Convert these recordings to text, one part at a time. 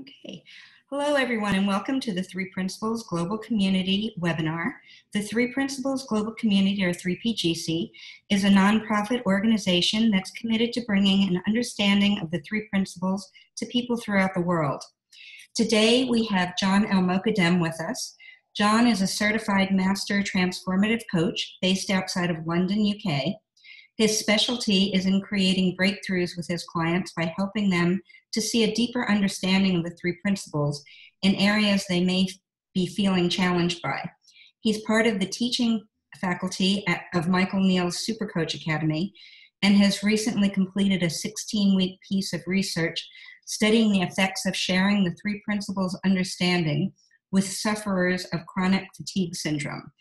Okay. Hello, everyone, and welcome to the Three Principles Global Community webinar. The Three Principles Global Community, or 3PGC, is a nonprofit organization that's committed to bringing an understanding of the three principles to people throughout the world. Today, we have John El Mokadem with us. John is a certified master transformative coach based outside of London, UK. His specialty is in creating breakthroughs with his clients by helping them to see a deeper understanding of the three principles in areas they may be feeling challenged by. He's part of the teaching faculty at, of Michael Neill's Supercoach Academy and has recently completed a 16 week piece of research studying the effects of sharing the three principles understanding with sufferers of chronic fatigue syndrome,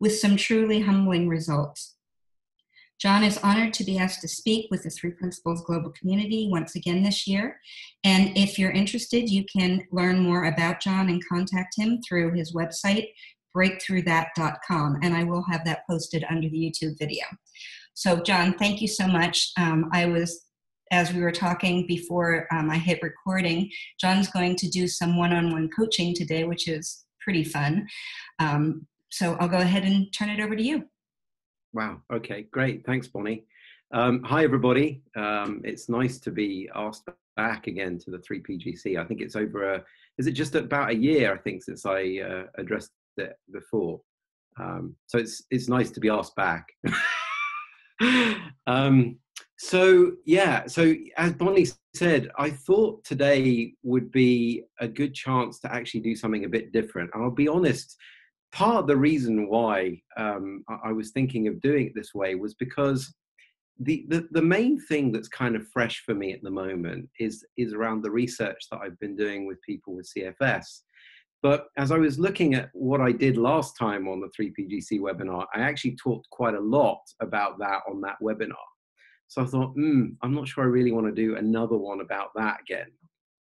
with some truly humbling results. John is honored to be asked to speak with the Three Principles Global Community once again this year. And if you're interested, you can learn more about John and contact him through his website, breakthroughthat.com. And I will have that posted under the YouTube video. So, John, thank you so much. Um, I was as we were talking before um, I hit recording, John's going to do some one on one coaching today, which is pretty fun. Um, so I'll go ahead and turn it over to you. Wow. Okay. Great. Thanks, Bonnie. Um, hi, everybody. Um, it's nice to be asked back again to the 3PGC. I think it's over a, is it just about a year, I think, since I uh, addressed it before. Um, so it's, it's nice to be asked back. um, so, yeah, so as Bonnie said, I thought today would be a good chance to actually do something a bit different. And I'll be honest, part of the reason why um, I was thinking of doing it this way was because the, the, the main thing that's kind of fresh for me at the moment is is around the research that I've been doing with people with CFS. But as I was looking at what I did last time on the 3PGC webinar, I actually talked quite a lot about that on that webinar. So I thought, hmm, I'm not sure I really want to do another one about that again.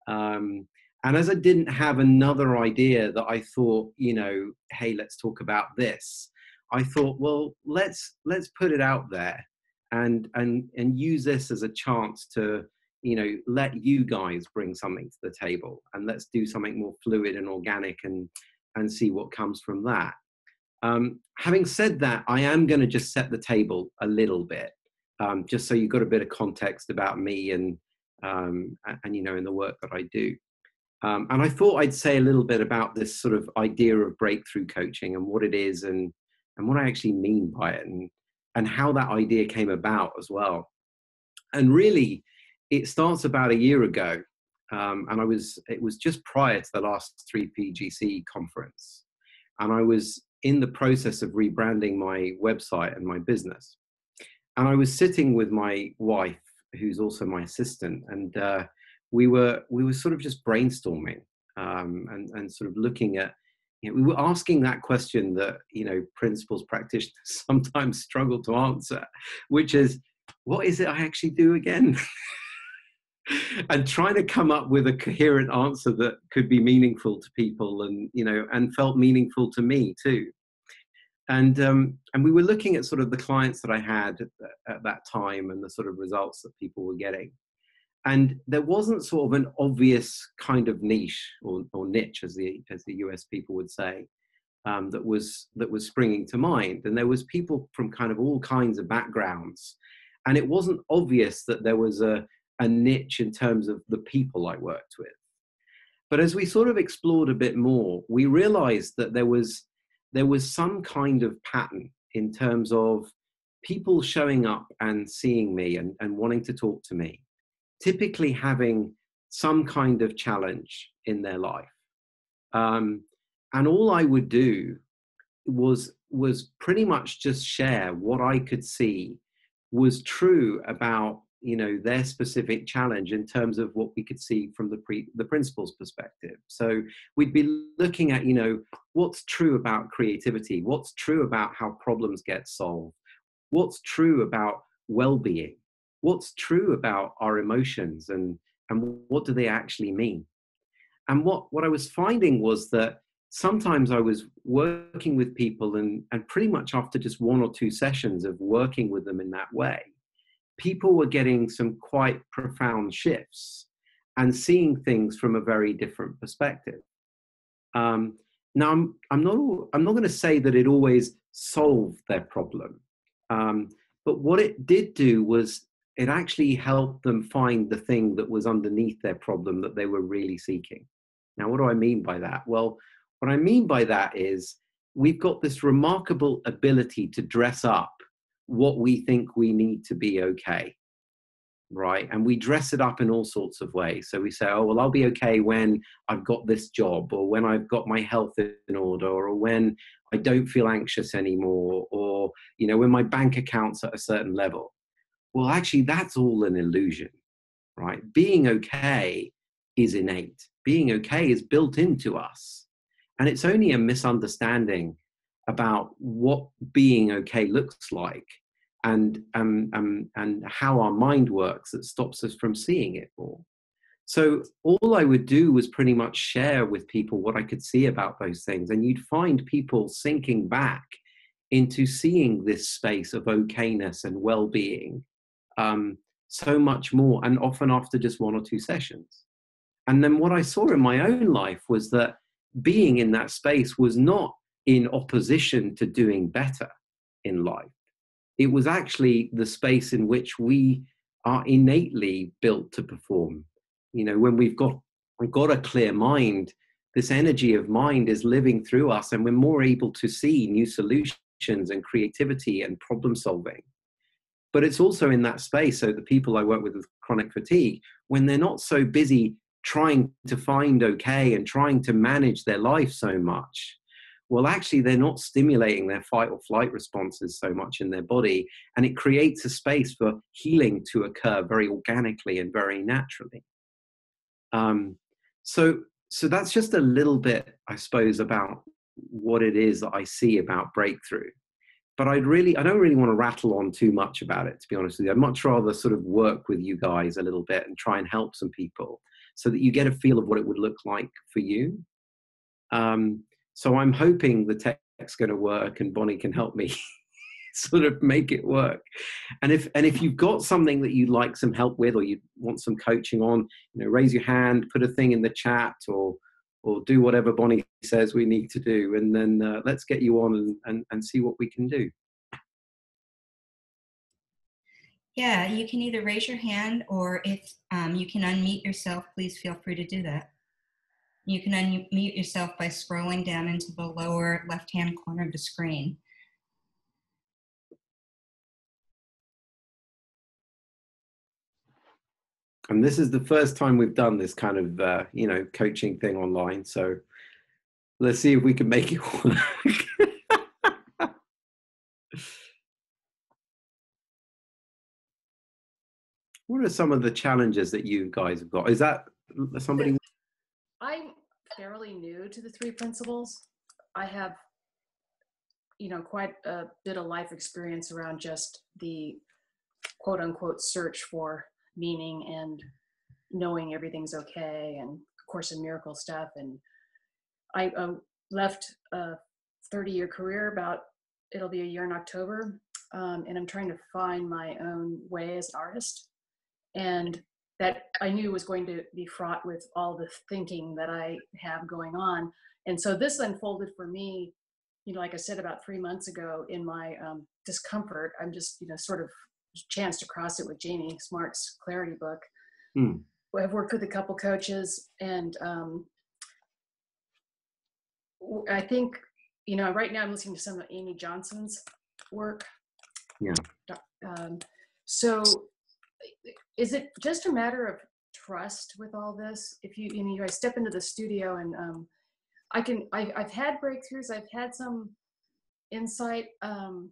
Um, and as I didn't have another idea that I thought, you know, hey, let's talk about this, I thought, well, let's let's put it out there and and and use this as a chance to, you know, let you guys bring something to the table and let's do something more fluid and organic and and see what comes from that. Um, having said that, I am going to just set the table a little bit, um, just so you've got a bit of context about me and um, and, and you know in the work that I do. Um, and I thought I'd say a little bit about this sort of idea of breakthrough coaching and what it is and, and what I actually mean by it and, and how that idea came about as well. And really, it starts about a year ago. Um, and I was, it was just prior to the last 3PGC conference. And I was in the process of rebranding my website and my business. And I was sitting with my wife, who's also my assistant, and uh, we were we were sort of just brainstorming um, and and sort of looking at you know, we were asking that question that you know principles practitioners sometimes struggle to answer, which is what is it I actually do again? and trying to come up with a coherent answer that could be meaningful to people and you know and felt meaningful to me too and um, and we were looking at sort of the clients that I had at, at that time and the sort of results that people were getting and there wasn't sort of an obvious kind of niche or, or niche as the as the US people would say um, that was that was springing to mind. And there was people from kind of all kinds of backgrounds. And it wasn't obvious that there was a, a niche in terms of the people I worked with. But as we sort of explored a bit more we realized that there was there was some kind of pattern in terms of people showing up and seeing me and, and wanting to talk to me typically having some kind of challenge in their life. Um, and all I would do was was pretty much just share what I could see was true about you know their specific challenge in terms of what we could see from the pre the principles perspective. So we'd be looking at you know what's true about creativity? What's true about how problems get solved? What's true about well-being what's true about our emotions and and what do they actually mean and what what i was finding was that sometimes i was working with people and and pretty much after just one or two sessions of working with them in that way people were getting some quite profound shifts and seeing things from a very different perspective. Um, now, I'm, I'm not, I'm not going to say that it always solved their problem, um, but what it did do was it actually helped them find the thing that was underneath their problem that they were really seeking. Now, what do I mean by that? Well, what I mean by that is we've got this remarkable ability to dress up what we think we need to be okay right and we dress it up in all sorts of ways so we say oh well i'll be okay when i've got this job or when i've got my health in order or when i don't feel anxious anymore or you know when my bank account's at a certain level well actually that's all an illusion right? Being okay is innate. Being okay is built into us. And it's only a misunderstanding about what being okay looks like and um, um, and how our mind works that stops us from seeing it all. So all I would do was pretty much share with people what I could see about those things, and you'd find people sinking back into seeing this space of okayness and well-being um, so much more, and often after just one or two sessions. And then what I saw in my own life was that being in that space was not in opposition to doing better in life it was actually the space in which we are innately built to perform. You know, when we've got we've got a clear mind, this energy of mind is living through us, and we're more able to see new solutions and creativity and problem solving. But it's also in that space. So the people I work with with chronic fatigue, when they're not so busy trying to find okay and trying to manage their life so much, well, actually, they're not stimulating their fight or flight responses so much in their body. And it creates a space for healing to occur very organically and very naturally. Um, so, so that's just a little bit, I suppose, about what it is that I see about breakthrough. But I'd really, I don't really want to rattle on too much about it, to be honest with you. I'd much rather sort of work with you guys a little bit and try and help some people so that you get a feel of what it would look like for you. Um, so I'm hoping the tech's going to work and Bonnie can help me sort of make it work. And if and if you've got something that you'd like some help with or you want some coaching on, you know, raise your hand, put a thing in the chat or or do whatever Bonnie says we need to do, and then uh, let's get you on and, and, and see what we can do. Yeah, you can either raise your hand or if um, you can unmute yourself, please feel free to do that. You can unmute yourself by scrolling down into the lower left-hand corner of the screen. And this is the first time we've done this kind of, uh, you know, coaching thing online. So let's see if we can make it work. what are some of the challenges that you guys have got? Is that somebody? I'm fairly new to the three principles. I have, you know, quite a bit of life experience around just the quote unquote search for meaning and knowing everything's okay and course in miracle stuff and i um, left a 30 year career about it'll be a year in october um, and i'm trying to find my own way as an artist and that I knew was going to be fraught with all the thinking that I have going on. And so this unfolded for me, you know, like I said about three months ago in my um, discomfort. I'm just, you know, sort of chance to cross it with Jamie Smart's Clarity book. Mm. I've worked with a couple coaches, and um, I think, you know, right now I'm listening to some of Amy Johnson's work. Yeah. Um, so is it just a matter of trust with all this? If you, you know, I step into the studio and um, I can, I, I've had breakthroughs, I've had some insight. Um,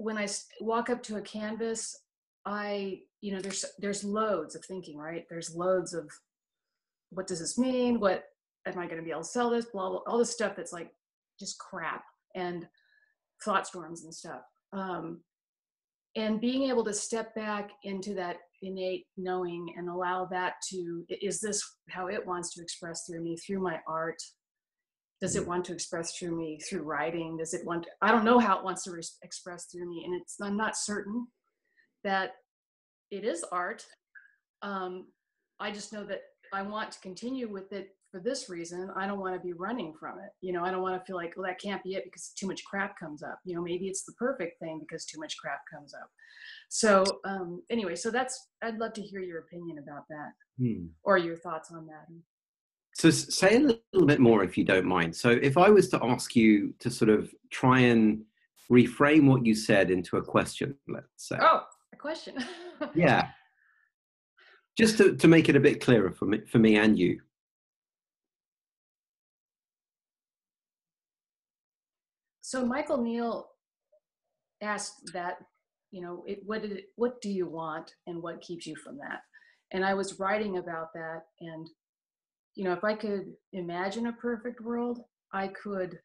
when I walk up to a canvas, I, you know, there's, there's loads of thinking, right? There's loads of what does this mean? What am I going to be able to sell this? Blah, blah, all this stuff that's like just crap and thought storms and stuff. Um, and being able to step back into that innate knowing and allow that to is this how it wants to express through me through my art does it want to express through me through writing does it want to, i don't know how it wants to re- express through me and it's i'm not certain that it is art um, I just know that I want to continue with it for this reason. I don't want to be running from it. You know, I don't want to feel like, well, that can't be it because too much crap comes up. You know, maybe it's the perfect thing because too much crap comes up. So um, anyway, so that's I'd love to hear your opinion about that Hmm. or your thoughts on that. So say a little bit more if you don't mind. So if I was to ask you to sort of try and reframe what you said into a question, let's say. Oh, a question. Yeah. Just to, to make it a bit clearer for me, for me and you. So Michael Neill asked that, you know, it, what did it, what do you want and what keeps you from that? And I was writing about that and you know, if I could imagine a perfect world, I could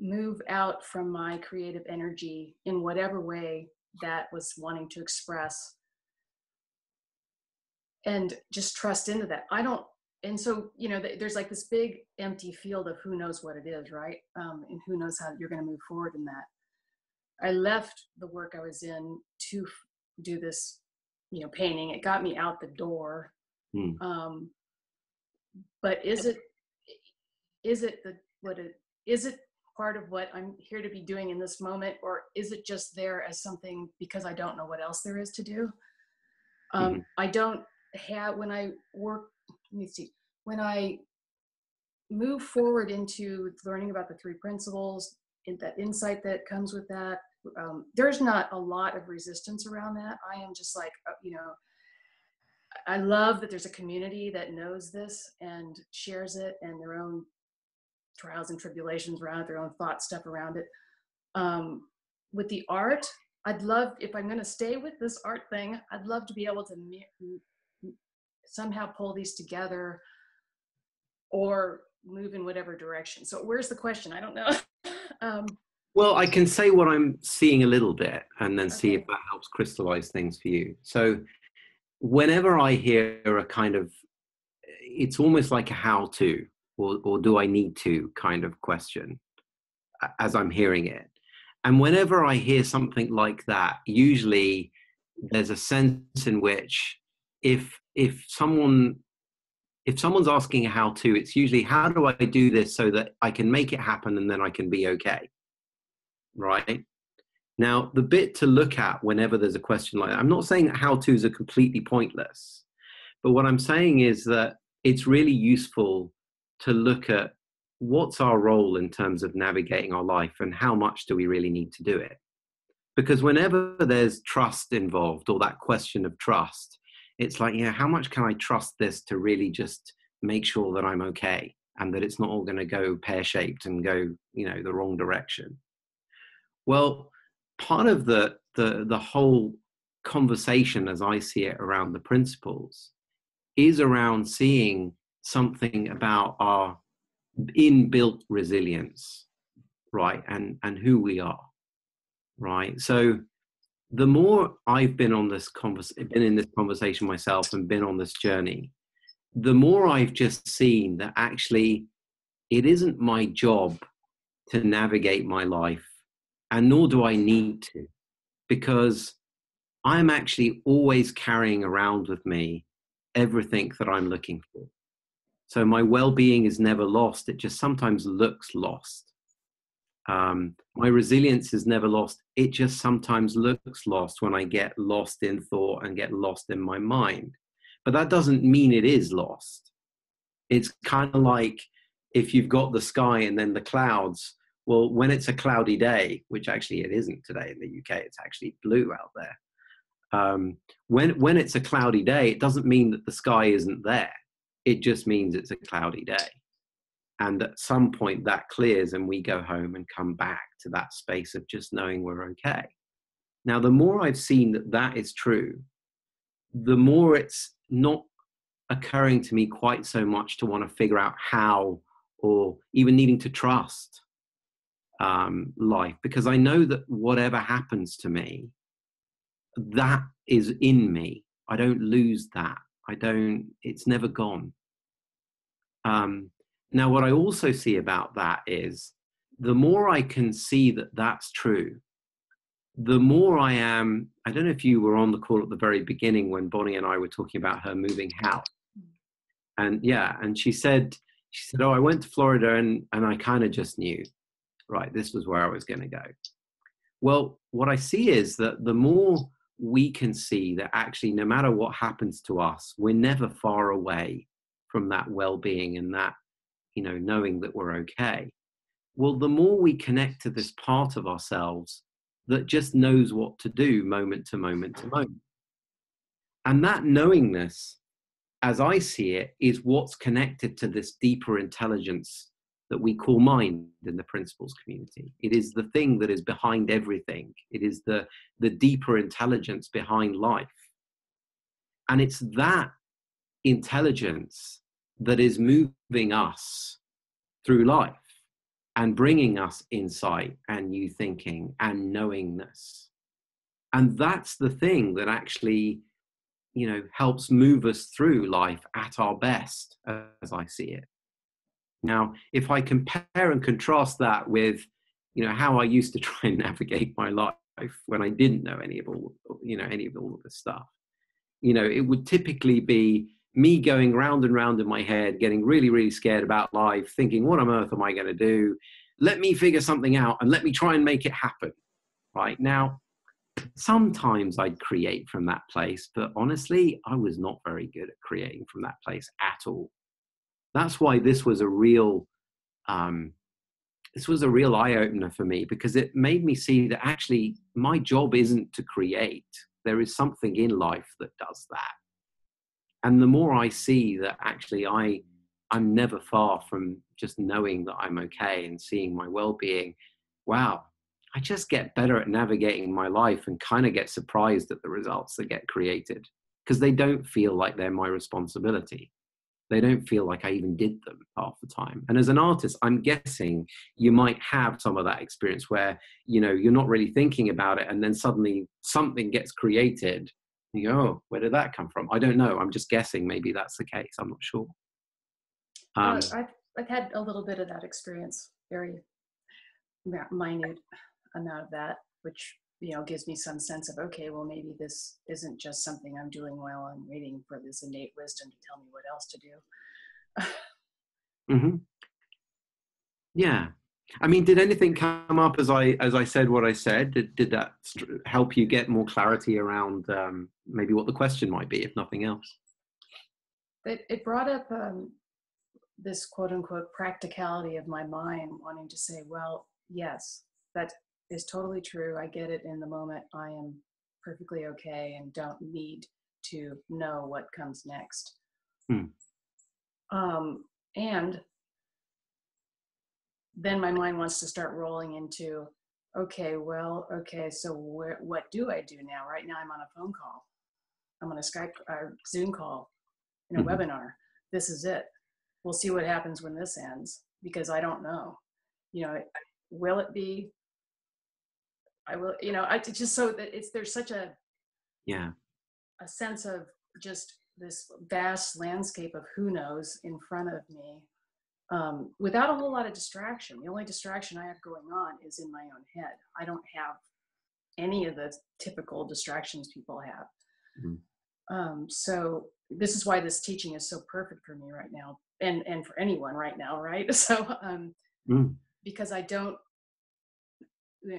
move out from my creative energy in whatever way that was wanting to express and just trust into that. I don't and so you know there's like this big empty field of who knows what it is right um, and who knows how you're going to move forward in that i left the work i was in to do this you know painting it got me out the door Hmm. um, but is it is it the what it is it part of what i'm here to be doing in this moment or is it just there as something because i don't know what else there is to do? Um, i don't have when i work let me see when i move forward into learning about the three principles in that insight that comes with that um, there's not a lot of resistance around that. I am just like uh, you know i love that there's a community that knows this and shares it and their own trials and tribulations around it their own thought stuff around it um, with the art i'd love if i'm going to stay with this art thing i'd love to be able to somehow pull these together or move in whatever direction. So where's the question? I don't know. um, Well, I can say what I'm seeing a little bit and then see if that helps crystallize things for you. So, whenever I hear a kind of, it's almost like a how to or, or do I need to kind of question as I'm hearing it. And whenever I hear something like that, usually there's a sense in which if if someone if someone's asking a how to it's usually how do i do this so that i can make it happen and then i can be okay right now the bit to look at whenever there's a question like that i'm not saying that how to's are completely pointless but what i'm saying is that it's really useful to look at what's our role in terms of navigating our life and how much do we really need to do it. Because whenever there's trust involved or that question of trust it's like yeah how much can i trust this to really just make sure that i'm okay and that it's not all going to go pear-shaped and go you know the wrong direction? Well part of the the the whole conversation as i see it around the principles is around seeing something about our inbuilt resilience right and and who we are right? So the more i've been on this convers been in this conversation myself and been on this journey the more i've just seen that actually it isn't my job to navigate my life and nor do i need to because i'm actually always carrying around with me everything that i'm looking for. So my well-being is never lost it just sometimes looks lost. Um, my resilience is never lost it just sometimes looks lost when i get lost in thought and get lost in my mind. But that doesn't mean it is lost. It's kind of like if you've got the sky and then the clouds well when it's a cloudy day which actually it isn't today in the uk it's actually blue out there um, when when it's a cloudy day it doesn't mean that the sky isn't there. It just means it's a cloudy day. And at some point that clears and we go home and come back to that space of just knowing we're okay. Now the more i've seen that that is true the more it's not occurring to me quite so much to want to figure out how or even needing to trust um, life because i know that whatever happens to me that is in me. I don't lose that. I don't it's never gone. Um, now, what I also see about that is the more I can see that that's true, the more I am, I don't know if you were on the call at the very beginning when Bonnie and I were talking about her moving house. And yeah, and she said, she said, Oh, I went to Florida and, and I kind of just knew, right, this was where I was going to go. Well, what I see is that the more we can see that actually, no matter what happens to us, we're never far away from that well being and that, you know, knowing that we're okay. Well, the more we connect to this part of ourselves that just knows what to do moment to moment to moment. And that knowingness, as I see it, is what's connected to this deeper intelligence that we call mind in the principles community. It is the thing that is behind everything. It is the, the deeper intelligence behind life. And it's that intelligence that is moving us through life and bringing us insight and new thinking and knowingness. And that's the thing that actually, you know, helps move us through life at our best, as I see it. Now, if I compare and contrast that with, you know, how I used to try and navigate my life when I didn't know any of all, you know, any of all of this stuff, you know, it would typically be me going round and round in my head, getting really, really scared about life, thinking, what on earth am I going to do? Let me figure something out and let me try and make it happen. Right now, sometimes I'd create from that place, but honestly, I was not very good at creating from that place at all. That's why this was a real, um, this was a real eye opener for me because it made me see that actually my job isn't to create. There is something in life that does that and the more i see that actually i i'm never far from just knowing that i'm okay and seeing my well-being wow i just get better at navigating my life and kind of get surprised at the results that get created because they don't feel like they're my responsibility they don't feel like i even did them half the time and as an artist i'm guessing you might have some of that experience where you know you're not really thinking about it and then suddenly something gets created you go, oh, where did that come from? I don't know. I'm just guessing. Maybe that's the case. I'm not sure. Um, I've, I've had a little bit of that experience, very minute amount of that, which you know gives me some sense of okay, well maybe this isn't just something I'm doing while I'm waiting for this innate wisdom to tell me what else to do. mm-hmm. Yeah, I mean, did anything come up as I as I said what I said? Did did that help you get more clarity around um, maybe what the question might be, if nothing else? It it brought up um, this quote unquote practicality of my mind, wanting to say, well, yes, that is totally true. I get it in the moment. I am perfectly okay and don't need to know what comes next. Hmm. Um, and then my mind wants to start rolling into okay well okay so where, what do i do now right now i'm on a phone call i'm on a skype or zoom call in a mm-hmm. webinar this is it we'll see what happens when this ends because i don't know you know will it be i will you know i just so that it's there's such a yeah a sense of just this vast landscape of who knows in front of me um, without a whole lot of distraction. The only distraction I have going on is in my own head. I don't have any of the typical distractions people have. Mm-hmm. Um, so this is why this teaching is so perfect for me right now, and and for anyone right now, right? So um, mm. because I don't,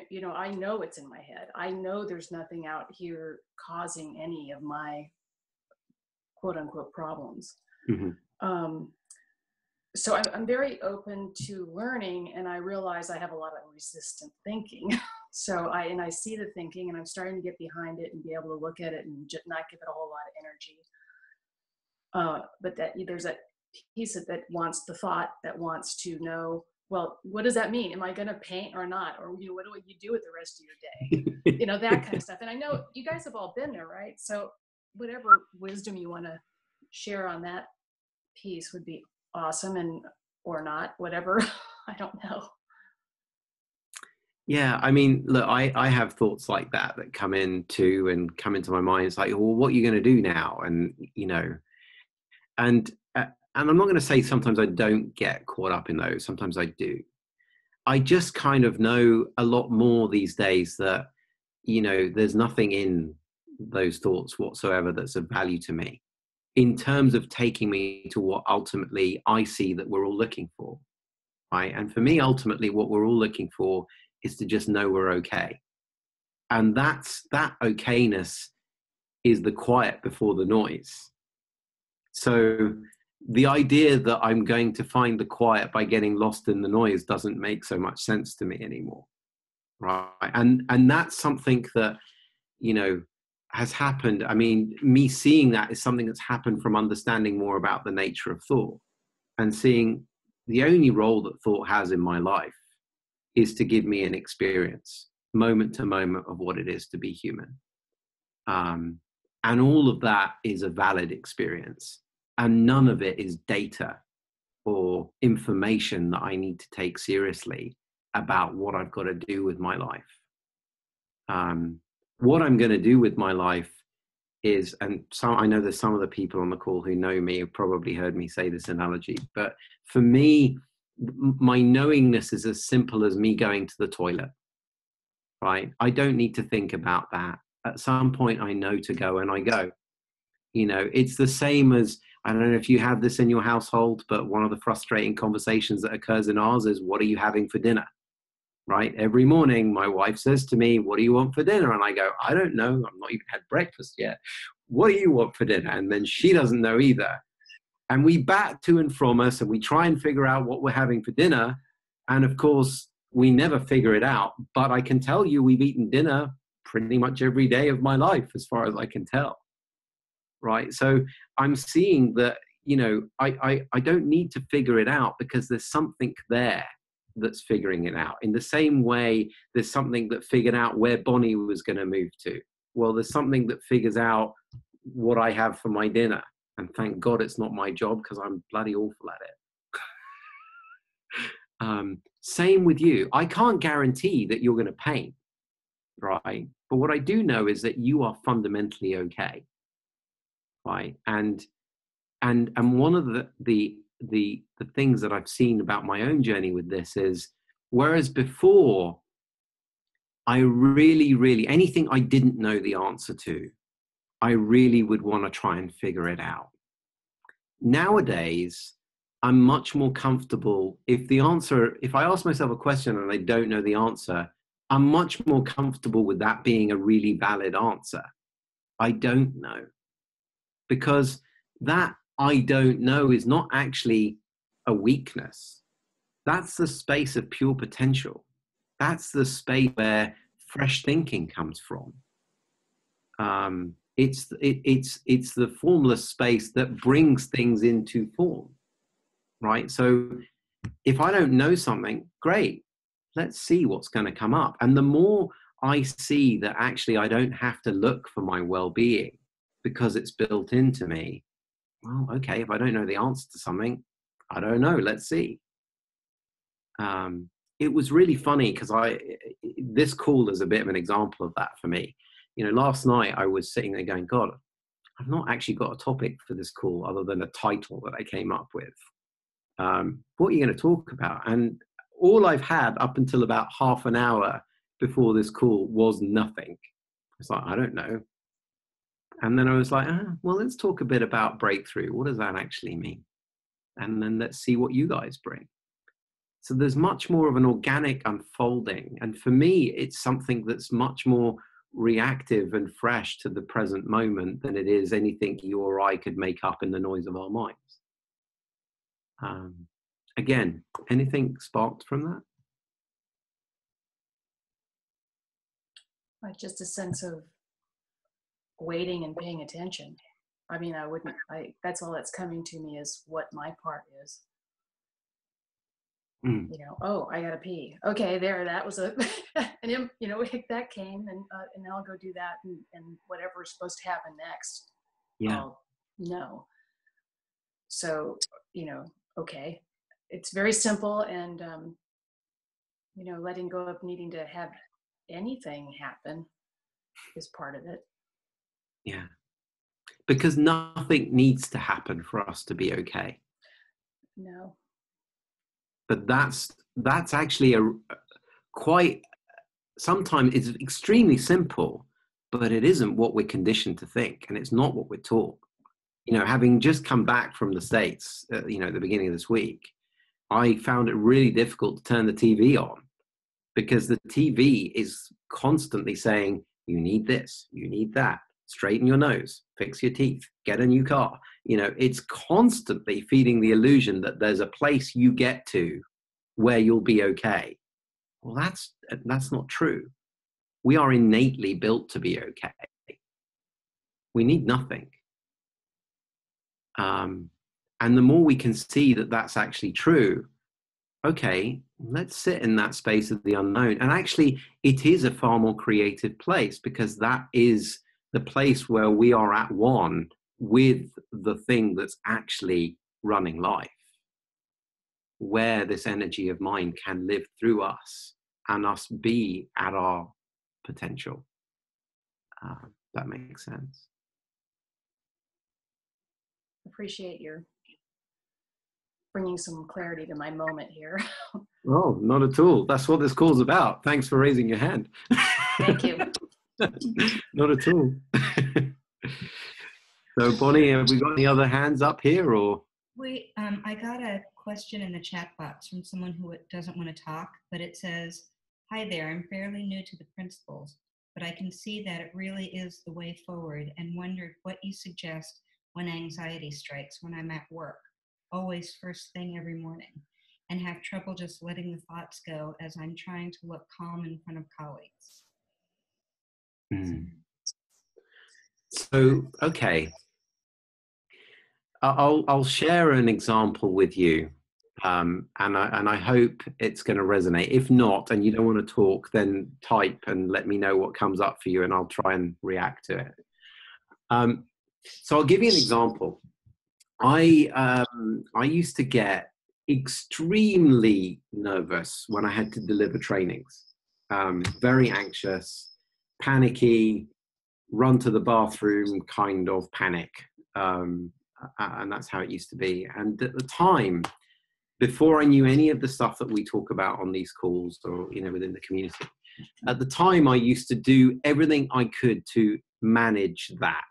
you know, I know it's in my head. I know there's nothing out here causing any of my quote unquote problems. Mm-hmm. Um, so I'm, I'm very open to learning and i realize i have a lot of resistant thinking so i and i see the thinking and i'm starting to get behind it and be able to look at it and just not give it a whole lot of energy uh, but that there's a piece of, that wants the thought that wants to know well what does that mean? Am i going to paint or not? Or you know what do you do with the rest of your day? You know that kind of stuff. And i know you guys have all been there right? So whatever wisdom you want to share on that piece would be awesome and or not whatever. I don't know. Yeah i mean look i i have thoughts like that that come in into and come into my mind. It's like well what are you going to do now? And you know and and i'm not going to say sometimes i don't get caught up in those sometimes i do i just kind of know a lot more these days that you know, there's nothing in those thoughts whatsoever that's of value to me in terms of taking me to what ultimately I see that we're all looking for. Right. And for me, ultimately, what we're all looking for is to just know we're okay. And that's that okayness is the quiet before the noise. So the idea that I'm going to find the quiet by getting lost in the noise doesn't make so much sense to me anymore. Right. And and that's something that, you know, has happened. I mean, me seeing that is something that's happened from understanding more about the nature of thought and seeing the only role that thought has in my life is to give me an experience, moment to moment, of what it is to be human. Um, and all of that is a valid experience. And none of it is data or information that I need to take seriously about what I've got to do with my life. Um, what I'm going to do with my life is, and some I know there's some of the people on the call who know me have probably heard me say this analogy, but for me, my knowingness is as simple as me going to the toilet. Right? I don't need to think about that. At some point, I know to go, and I go. You know, it's the same as I don't know if you have this in your household, but one of the frustrating conversations that occurs in ours is, "What are you having for dinner?" right? Every morning, my wife says to me, What do you want for dinner? And I go, I don't know. I've not even had breakfast yet. What do you want for dinner? And then she doesn't know either. And we bat to and from us and we try and figure out what we're having for dinner. And of course, we never figure it out. But I can tell you, we've eaten dinner pretty much every day of my life, as far as I can tell. Right. So I'm seeing that, you know, I, I, I don't need to figure it out because there's something there that's figuring it out. In the same way, there's something that figured out where Bonnie was going to move to. Well, there's something that figures out what I have for my dinner. And thank God it's not my job because I'm bloody awful at it. um, same with you. I can't guarantee that you're going to paint, right? But what I do know is that you are fundamentally okay, right? And and and one of the the the the things that I've seen about my own journey with this is whereas before I really really anything I didn't know the answer to I really would want to try and figure it out. Nowadays I'm much more comfortable if the answer if I ask myself a question and I don't know the answer I'm much more comfortable with that being a really valid answer. I don't know. Because that I don't know is not actually a weakness. That's the space of pure potential. That's the space where fresh thinking comes from. Um, it's it, it's it's the formless space that brings things into form, right? So if I don't know something, great. Let's see what's going to come up. And the more I see that actually I don't have to look for my well-being because it's built into me, well, okay, if I don't know the answer to something, I don't know. Let's see. Um, it was really funny because I this call is a bit of an example of that for me. You know, last night I was sitting there going, God, I've not actually got a topic for this call other than a title that I came up with. Um, what are you going to talk about? And all I've had up until about half an hour before this call was nothing. It's like, I don't know. And then I was like, ah, well, let's talk a bit about breakthrough. What does that actually mean? And then let's see what you guys bring. So there's much more of an organic unfolding. And for me, it's something that's much more reactive and fresh to the present moment than it is anything you or I could make up in the noise of our minds. Um, again, anything sparked from that? just a sense of waiting and paying attention. I mean, I wouldn't, I, that's all that's coming to me is what my part is. Mm. You know, oh, I gotta pee. Okay, there, that was a, and you know, that came and, uh, and I'll go do that and, and whatever is supposed to happen next. Yeah. no. So, you know, okay. It's very simple and, um, you know, letting go of needing to have anything happen is part of it. Yeah. Because nothing needs to happen for us to be okay. No. But that's that's actually a quite sometimes it's extremely simple, but it isn't what we're conditioned to think, and it's not what we're taught. You know, having just come back from the States, uh, you know, at the beginning of this week, I found it really difficult to turn the TV on because the TV is constantly saying, you need this, you need that, straighten your nose, fix your teeth, get a new car. You know, it's constantly feeding the illusion that there's a place you get to where you'll be okay. Well, that's that's not true. We are innately built to be okay. We need nothing. Um, and the more we can see that that's actually true, okay, let's sit in that space of the unknown. And actually, it is a far more creative place because that is the place where we are at one with the thing that's actually running life, where this energy of mind can live through us and us be at our potential. Uh, that makes sense. Appreciate your bringing some clarity to my moment here. oh, not at all. That's what this call's about. Thanks for raising your hand. Thank you. Not at all. so, Bonnie, have we got any other hands up here, or? We, um, I got a question in the chat box from someone who doesn't want to talk, but it says, "Hi there. I'm fairly new to the principles, but I can see that it really is the way forward, and wondered what you suggest when anxiety strikes when I'm at work, always first thing every morning." and have trouble just letting the thoughts go as I'm trying to look calm in front of colleagues. Mm. So, okay. I'll, I'll share an example with you, um, and, I, and I hope it's going to resonate. If not, and you don't want to talk, then type and let me know what comes up for you, and I'll try and react to it. Um, so, I'll give you an example. I um, I used to get extremely nervous when I had to deliver trainings. Um, very anxious panicky, run to the bathroom kind of panic. Um, and that's how it used to be. And at the time, before I knew any of the stuff that we talk about on these calls or you know within the community, at the time I used to do everything I could to manage that.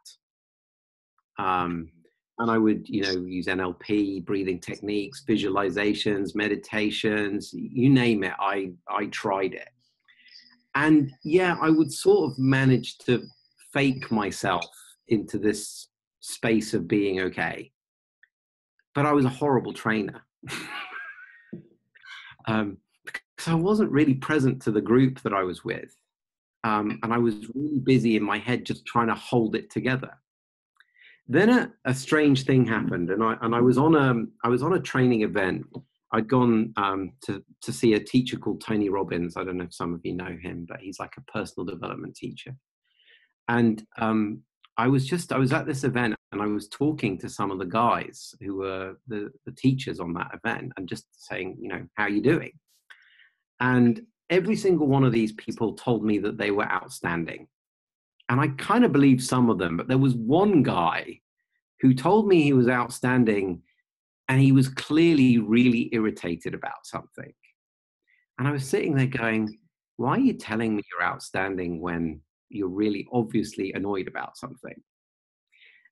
Um, and I would, you know, use NLP, breathing techniques, visualizations, meditations, you name it. I I tried it and yeah i would sort of manage to fake myself into this space of being okay. But i was a horrible trainer. Um, because i wasn't really present to the group that i was with. Um, and i was really busy in my head just trying to hold it together. Then a, a strange thing happened and i and i was on a i was on a training event I'd gone um, to to see a teacher called Tony Robbins. I don't know if some of you know him, but he's like a personal development teacher. And um, I was just I was at this event and I was talking to some of the guys who were the, the teachers on that event and just saying, you know, how are you doing? And every single one of these people told me that they were outstanding. And I kind of believed some of them, but there was one guy who told me he was outstanding and he was clearly really irritated about something. And I was sitting there going, Why are you telling me you're outstanding when you're really obviously annoyed about something?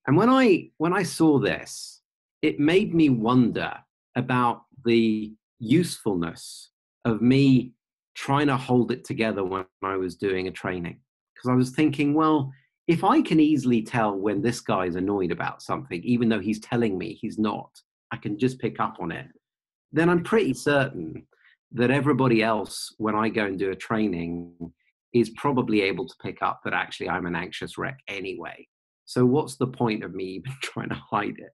And when I when I saw this, it made me wonder about the usefulness of me trying to hold it together when I was doing a training. Because I was thinking, well, if I can easily tell when this guy's annoyed about something, even though he's telling me he's not, I can just pick up on it, then I'm pretty certain that everybody else, when I go and do a training, is probably able to pick up that actually I'm an anxious wreck anyway. So, what's the point of me even trying to hide it?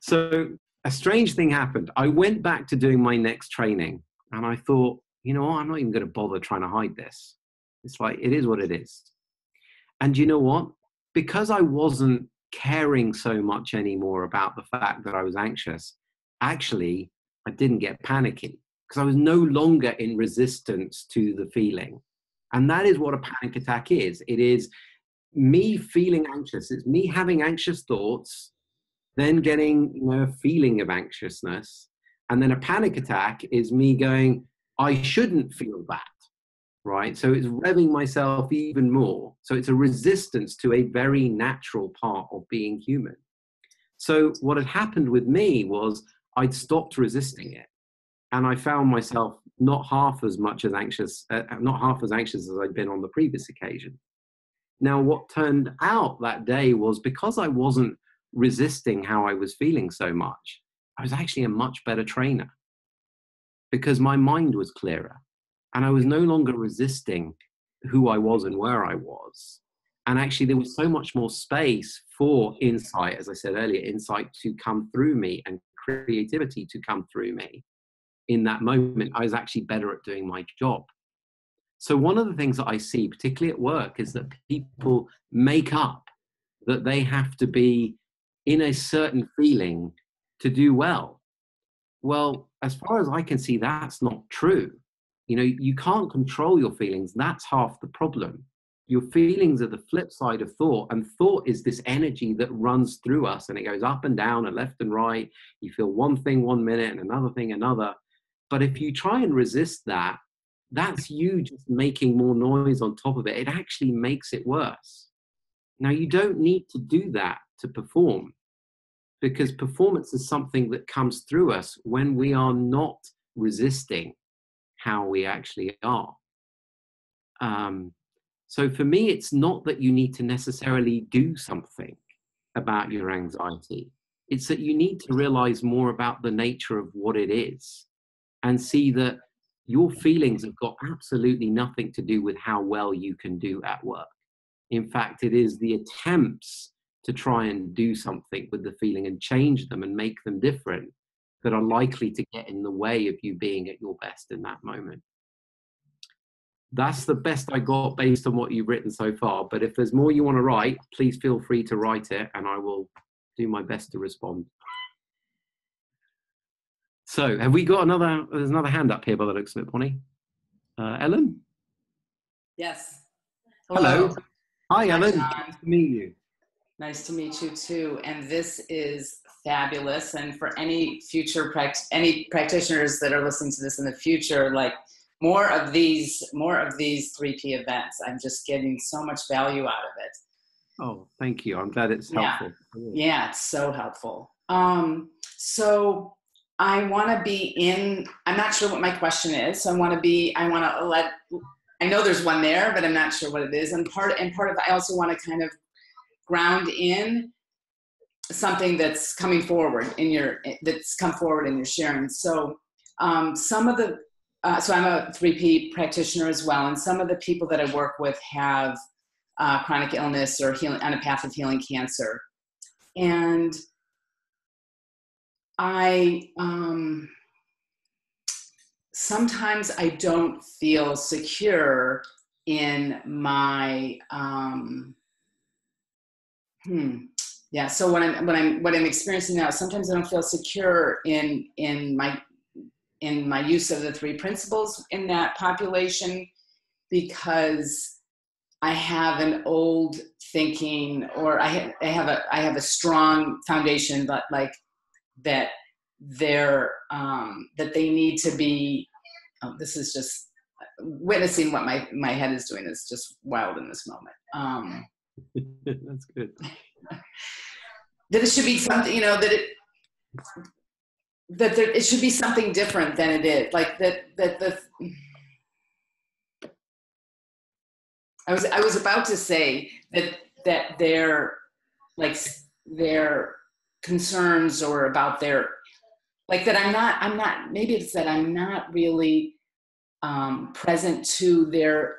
So, a strange thing happened. I went back to doing my next training and I thought, you know, I'm not even going to bother trying to hide this. It's like, it is what it is. And you know what? Because I wasn't caring so much anymore about the fact that I was anxious, actually, I didn't get panicky because I was no longer in resistance to the feeling. And that is what a panic attack is it is me feeling anxious, it's me having anxious thoughts, then getting you know, a feeling of anxiousness. And then a panic attack is me going, I shouldn't feel that. Right? So it's revving myself even more. So it's a resistance to a very natural part of being human. So what had happened with me was I'd stopped resisting it, and I found myself not half as much as anxious, uh, not half as anxious as I'd been on the previous occasion. Now, what turned out that day was because I wasn't resisting how I was feeling so much, I was actually a much better trainer because my mind was clearer and I was no mm. longer resisting who I was and where I was. And actually, there was so much more space for insight, as I said earlier, insight to come through me and creativity to come through me. In that moment, I was actually better at doing my job. So, one of the things that I see, particularly at work, is that people make up that they have to be in a certain feeling to do well. Well, as far as I can see, that's not true. You know, you can't control your feelings. That's half the problem. Your feelings are the flip side of thought, and thought is this energy that runs through us and it goes up and down and left and right. You feel one thing one minute and another thing another. But if you try and resist that, that's you just making more noise on top of it. It actually makes it worse. Now, you don't need to do that to perform because performance is something that comes through us when we are not resisting how we actually are. Um, so for me, it's not that you need to necessarily do something about your anxiety. It's that you need to realize more about the nature of what it is and see that your feelings have got absolutely nothing to do with how well you can do at work. In fact, it is the attempts to try and do something with the feeling and change them and make them different that are likely to get in the way of you being at your best in that moment. That's the best I got based on what you've written so far. But if there's more you want to write, please feel free to write it and I will do my best to respond. So, have we got another? There's another hand up here by the looks of it, Bonnie. Uh, Ellen? Yes. Hello. Hello. Hi, Ellen. Nice to meet you. Nice to meet you too. And this is fabulous. And for any future pract- any practitioners that are listening to this in the future, like more of these, more of these 3P events. I'm just getting so much value out of it. Oh, thank you. I'm glad it's Yeah. helpful. Yeah, it's so helpful. Um, so I want to be in. I'm not sure what my question is. So I want to be. I want to let. I know there's one there, but I'm not sure what it is. And part and part of. I also want to kind of ground in something that's coming forward in your that's come forward in your sharing. So um, some of the. Uh, so I'm a 3P practitioner as well, and some of the people that I work with have uh, chronic illness or healing on a path of healing cancer, and I um, sometimes I don't feel secure in my um, hmm yeah. So what I'm what I'm what I'm experiencing now. Sometimes I don't feel secure in in my in my use of the three principles in that population because I have an old thinking or I have, I have a I have a strong foundation but like that they're um, that they need to be oh, this is just witnessing what my my head is doing is just wild in this moment um, That's good. That it should be something you know that it that there, it should be something different than it is like that that the I was I was about to say that that their like their concerns or about their like that I'm not I'm not maybe it's that I'm not really um, present to their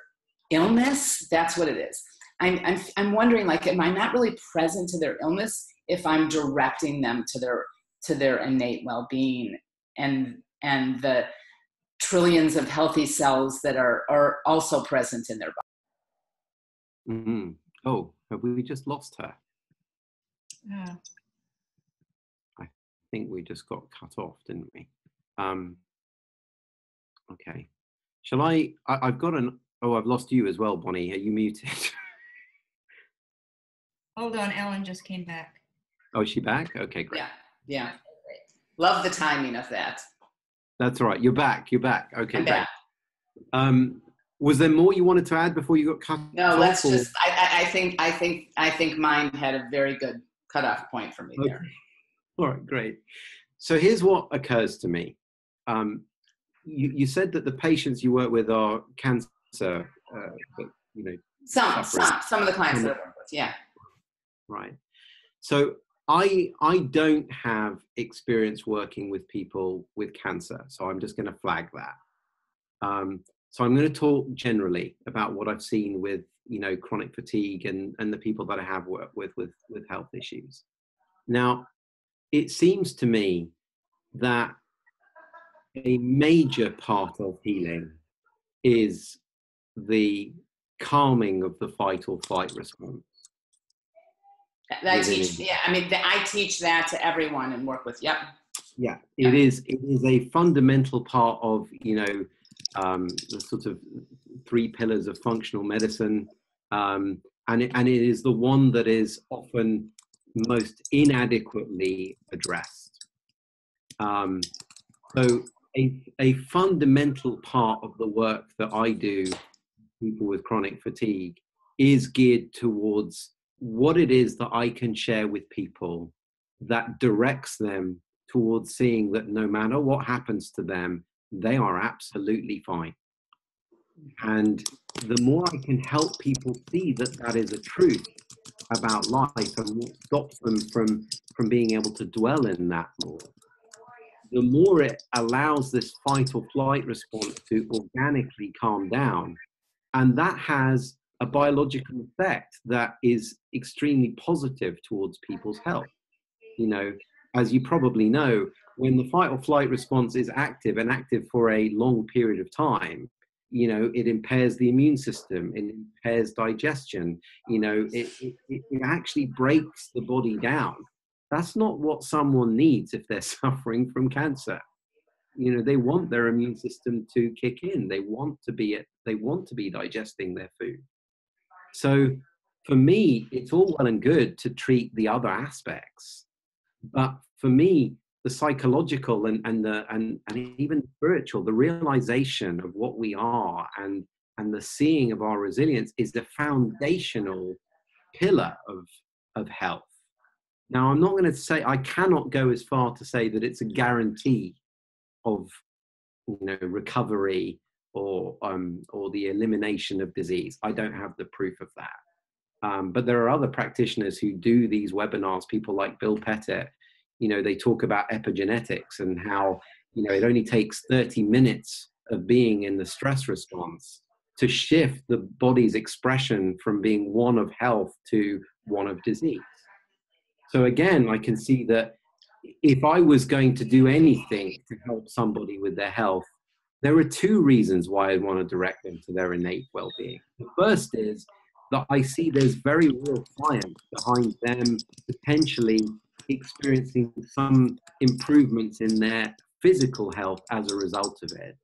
illness. That's what it is. I'm, I'm I'm wondering like am I not really present to their illness if I'm directing them to their to their innate well-being and and the trillions of healthy cells that are are also present in their body. hmm Oh, have we just lost her? Yeah. I think we just got cut off, didn't we? Um, okay. Shall I, I? I've got an. Oh, I've lost you as well, Bonnie. Are you muted? Hold on, Ellen just came back. oh, is she back? Okay, great. Yeah, yeah. Love the timing of that. That's all right. You're back. You're back. Okay, I'm great. back. Um, was there more you wanted to add before you got cut? No, off, let's or- just. I, I, I think. I think. I think mine had a very good cutoff point for me Okay. there. All right, great. So here's what occurs to me. Um, you, you said that the patients you work with are cancer, uh, but, you know, Some, Suffering. some, some of the clients that I've with. Yeah. Right? So I I don't have experience working with people with cancer, so I'm just going to flag that. Um, so I'm going to talk generally about what I've seen with you know chronic fatigue and and the people that I have worked with with with health issues. Now, it seems to me that a major part of healing is the calming of the fight or flight response. I teach. Yeah. I mean, th- I teach that to everyone and work with. Yep. yeah it is it is a fundamental part of you know um, the sort of three pillars of functional medicine um, and it, and it is the one that is often most inadequately addressed um, so a, a fundamental part of the work that i do people with chronic fatigue is geared towards what it is that i can share with people that directs them towards seeing that no matter what happens to them, they are absolutely fine. And the more I can help people see that that is a truth about life and what stops them from, from being able to dwell in that more, the more it allows this fight or flight response to organically calm down. And that has a biological effect that is extremely positive towards people's health. You know, as you probably know, when the fight or flight response is active and active for a long period of time, you know, it impairs the immune system, it impairs digestion, you know, it, it, it actually breaks the body down. That's not what someone needs if they're suffering from cancer. You know, they want their immune system to kick in. They want to be they want to be digesting their food. So for me, it's all well and good to treat the other aspects but for me the psychological and and the and, and even spiritual the realization of what we are and and the seeing of our resilience is the foundational pillar of of health. Now i'm not going to say i cannot go as far to say that it's a guarantee of you know recovery or um or the elimination of disease i don't have the proof of that um, but there are other practitioners who do these webinars, people like Bill Pettit. You know, they talk about epigenetics and how, you know, it only takes 30 minutes of being in the stress response to shift the body's expression from being one of health to one of disease. So again, I can see that if I was going to do anything to help somebody with their health, there are two reasons why I'd want to direct them to their innate well-being. The first is that I see there's very real science behind them potentially experiencing some improvements in their physical health as a result of it.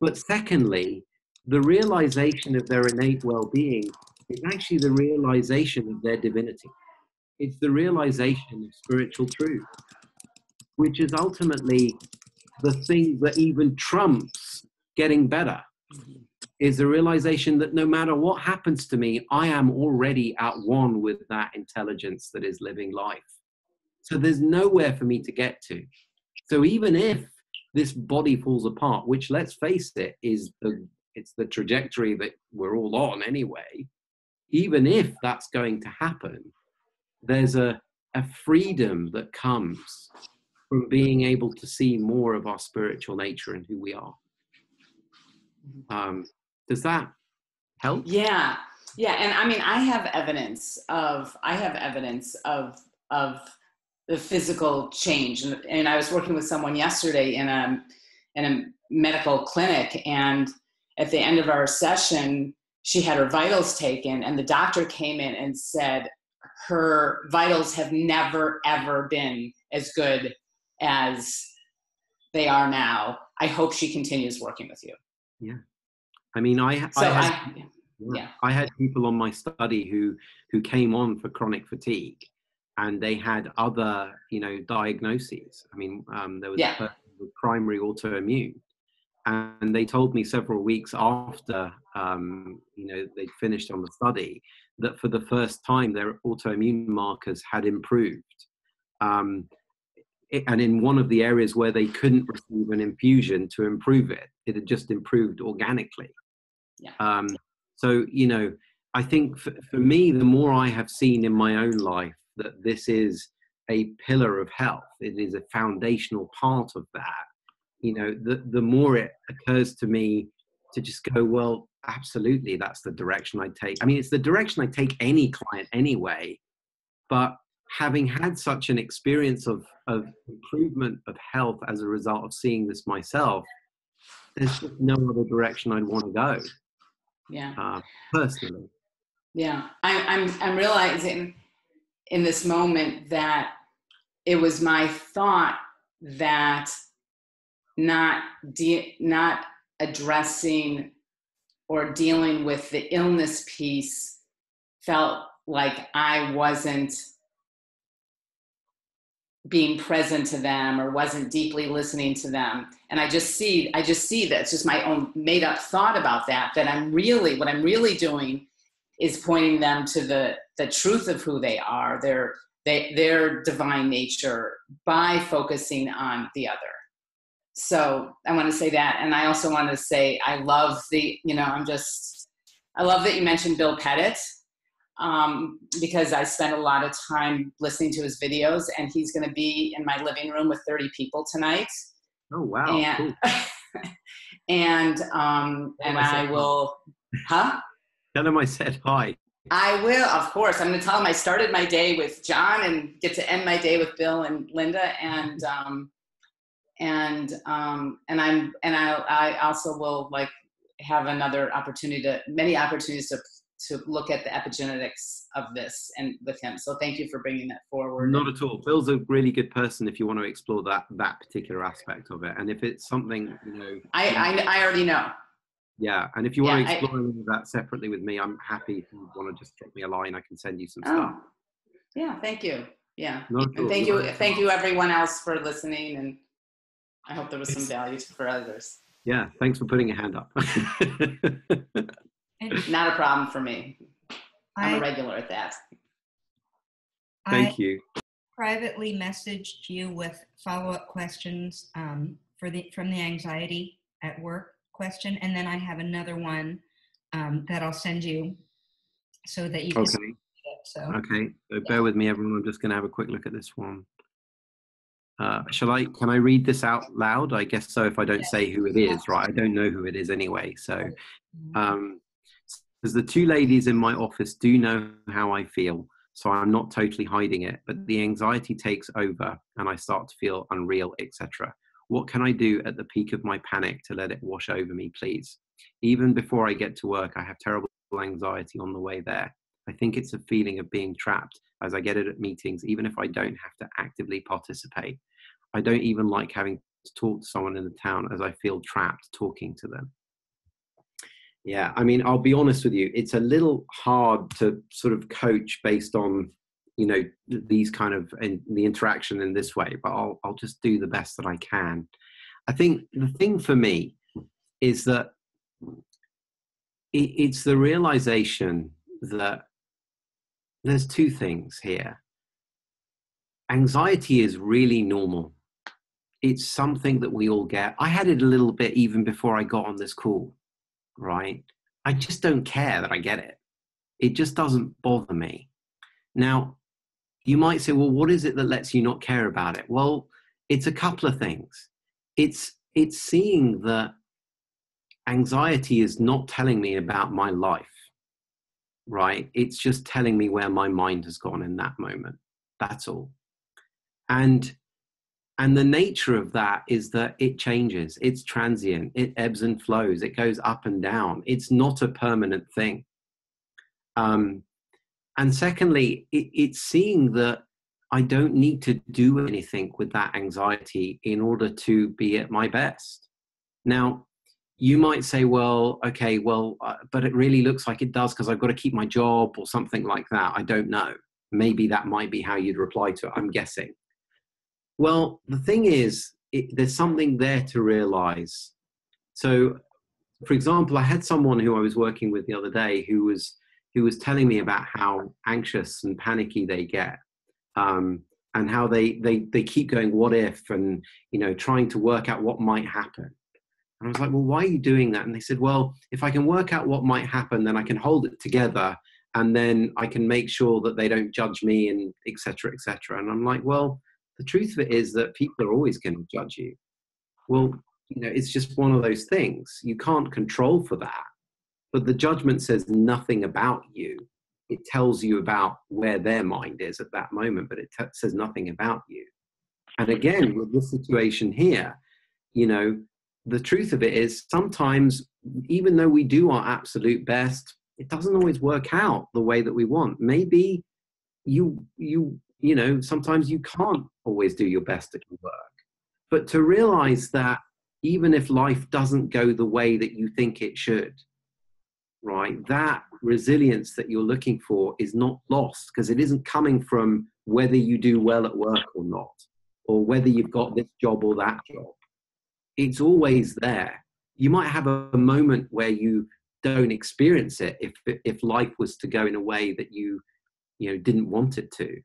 But secondly, the realization of their innate well being is actually the realization of their divinity. It's the realization of spiritual truth, which is ultimately the thing that even trumps getting better mm-hmm. is the realization that no matter what happens to me, I am already at one with that intelligence that is living life. So there's nowhere for me to get to. So even if this body falls apart, which let's face it, is the it's the trajectory that we're all on anyway, even if that's going to happen, there's a, a freedom that comes from being able to see more of our spiritual nature and who we are. Um, does that help? Yeah, yeah, and I mean, I have evidence of I have evidence of of the physical change, and, and I was working with someone yesterday in a in a medical clinic, and at the end of our session, she had her vitals taken, and the doctor came in and said her vitals have never ever been as good as they are now. I hope she continues working with you. Yeah. I mean, I, So I, I, had, yeah. I had people on my study who who came on for chronic fatigue, and they had other, you know, diagnoses. I mean, um, there was Yeah. primary autoimmune, and they told me several weeks after um, you know they'd finished on the study that for the first time their autoimmune markers had improved. Um, and in one of the areas where they couldn't receive an infusion to improve it, it had just improved organically. Yeah. Um, so, you know, I think for, for me, the more I have seen in my own life that this is a pillar of health, it is a foundational part of that, you know, the, the more it occurs to me to just go, well, absolutely, that's the direction I take. I mean, it's the direction I take any client anyway, but having had such an experience of, of improvement of health as a result of seeing this myself, there's just no other direction I'd want to go. Yeah. Uh, personally. Yeah. I, I'm, I'm realizing in this moment that it was my thought that not de- not addressing or dealing with the illness piece felt like I wasn't being present to them or wasn't deeply listening to them. And i just see i just see that it's just my own made up thought about that that i'm really what i'm really doing is pointing them to the the truth of who they are their they, their divine nature by focusing on the other. So i want to say that and i also want to say i love the you know i'm just i love that you mentioned bill pettit um, because I spent a lot of time listening to his videos, and he's going to be in my living room with 30 people tonight. Oh wow! And cool. and um, and I, I will, huh? Tell him I said hi. I will, of course. I'm going to tell him I started my day with John and get to end my day with Bill and Linda, and um, and um, and I'm and I I also will like have another opportunity to many opportunities to to look at the epigenetics of this and with him. So thank you for bringing that forward. Not at all. Bill's a really good person if you want to explore that that particular aspect of it, and if it's something you know. I I, I already know. Yeah, and if you want yeah, to explore I, that separately with me, I'm happy. If you want to just drop me a line, I can send you some oh, stuff. Yeah, thank you. Yeah, and thank you, thank you everyone else for listening, and I hope there was some value for others. Yeah, thanks for putting a hand up. Not a problem for me. I'm I, a regular at that. Thank I you. Privately messaged you with follow-up questions um, for the from the anxiety at work question, and then I have another one um, that I'll send you so that you can. Okay. It, so. Okay. So yeah. bear with me, everyone. I'm just going to have a quick look at this one. Uh, shall I? Can I read this out loud? I guess so. If I don't say who it is, right? I don't know who it is anyway. So, mm-hmm. um, because the two ladies in my office do know how I feel, so I'm not totally hiding it, but the anxiety takes over and I start to feel unreal, etc. What can I do at the peak of my panic to let it wash over me, please? Even before I get to work, I have terrible anxiety on the way there. I think it's a feeling of being trapped as I get it at meetings, even if I don't have to actively participate. I don't even like having to talk to someone in the town as I feel trapped talking to them. Yeah, I mean, I'll be honest with you, it's a little hard to sort of coach based on, you know, these kind of and the interaction in this way, but I'll I'll just do the best that I can. I think the thing for me is that it, it's the realization that there's two things here. Anxiety is really normal. It's something that we all get. I had it a little bit even before I got on this call right? I just don't care that I get it. It just doesn't bother me. Now, you might say, well, what is it that lets you not care about it? Well, it's a couple of things. It's it's seeing that anxiety is not telling me about my life, right? It's just telling me where my mind has gone in that moment. That's all. And and the nature of that is that it changes it's transient it ebbs and flows it goes up and down it's not a permanent thing. Um, and secondly it, it's seeing that i don't need to do anything with that anxiety in order to be at my best. Now you might say well okay well uh, but it really looks like it does because i've got to keep my job or something like that i don't know. Maybe that might be how you'd reply to it i'm guessing well, the thing is, it, there's something there to realize. So, for example, I had someone who I was working with the other day who was who was telling me about how anxious and panicky they get, um, and how they they they keep going, "What if?" and you know, trying to work out what might happen. And I was like, "Well, why are you doing that?" And they said, "Well, if I can work out what might happen, then I can hold it together." And then I can make sure that they don't judge me and etc. etc. And I'm like, well, the truth of it is that people are always going to judge you. Well, you know, it's just one of those things. You can't control for that. But the judgment says nothing about you. It tells you about where their mind is at that moment, but it t- says nothing about you. And again, with this situation here, you know, the truth of it is sometimes, even though we do our absolute best, it doesn't always work out the way that we want. Maybe you, you, you know, sometimes you can't always do your best at your work. But to realize that even if life doesn't go the way that you think it should, right, that resilience that you're looking for is not lost because it isn't coming from whether you do well at work or not, or whether you've got this job or that job. It's always there. You might have a moment where you don't experience it if if life was to go in a way that you you know didn't want it to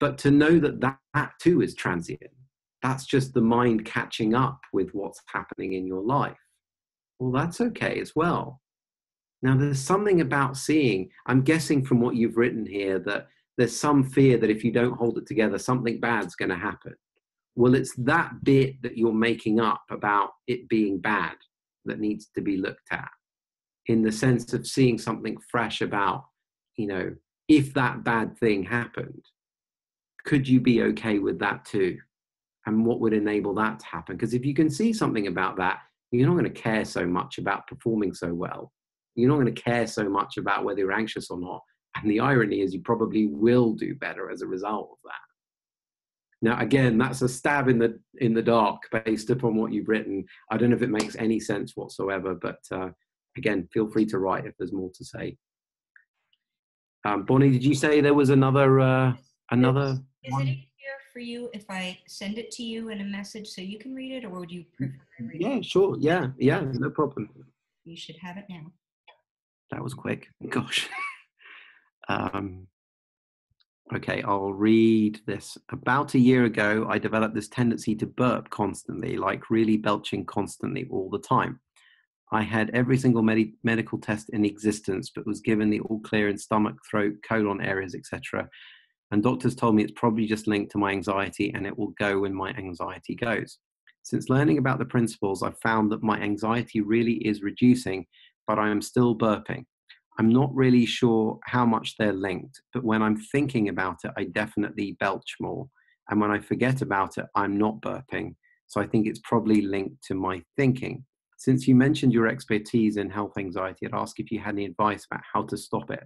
but to know that that, that too is transient that's just the mind catching up with what's happening in your life. Well, that's okay as well. Now, there's something about seeing, I'm guessing from what you've written here, that there's some fear that if you don't hold it together, something bad's going to happen. Well, it's that bit that you're making up about it being bad that needs to be looked at in the sense of seeing something fresh about, you know, if that bad thing happened, could you be okay with that too? and what would enable that to happen? Because if you can see something about that you're not going to care so much about performing so well. You're not going to care so much about whether you're anxious or not. And the irony is you probably will do better as a result of that. Now again that's a stab in the in the dark based upon what you've written. I don't know if it makes any sense whatsoever but uh, again feel free to write if there's more to say. Um, bonnie did you say there was another uh, another is it here for you if I send it to you in a message so you can read it, or would you prefer read Yeah, sure. Yeah, yeah, no problem. You should have it now. That was quick. Gosh. um, okay, I'll read this. About a year ago, I developed this tendency to burp constantly, like really belching constantly all the time. I had every single med- medical test in existence, but was given the all clear in stomach, throat, colon areas, etc. And doctors told me it's probably just linked to my anxiety and it will go when my anxiety goes. Since learning about the principles, I've found that my anxiety really is reducing, but I am still burping. I'm not really sure how much they're linked, but when I'm thinking about it, I definitely belch more. And when I forget about it, I'm not burping. So I think it's probably linked to my thinking. Since you mentioned your expertise in health anxiety, I'd ask if you had any advice about how to stop it.